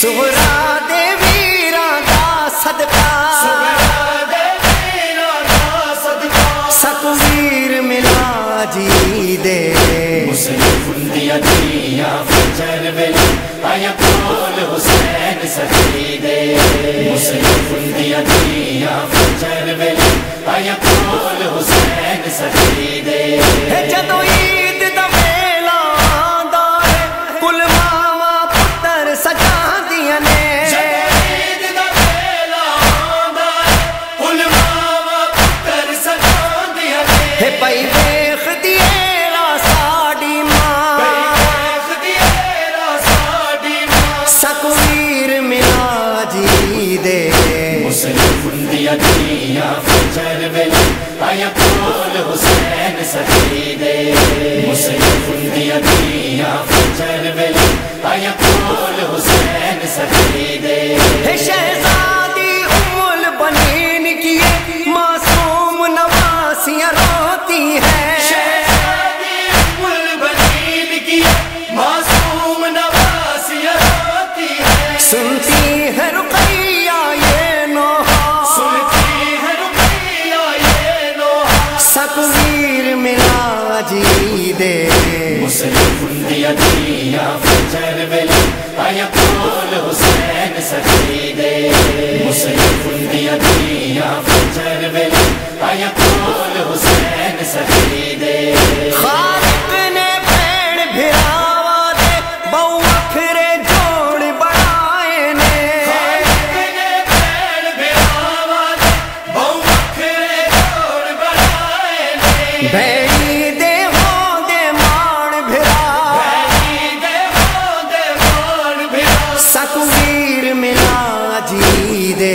سہرا دیوی را صدقہ سکویر ملا جی دے فجر بلی آیا بول حسین سکی دے مسلم دیا دیا فجر بلی آیا بول حسین سکی دے دنیا فجر ویلے آیا کول حسین سجی دے مسلم فندیا دیا فجر ویلے آیا کول حسین دے شہزادی ام البنین کی معصوم نواسیاں روتی ہیں ملا جی دے مسلم فجر حسین مسلم فجر حسین خالق نے بھیڑ بھراوا دے جوڑ بڑھائے نے خالق نے بھیڑ بھراوا دے، جوڑ بڑھائے نے۔ جی دے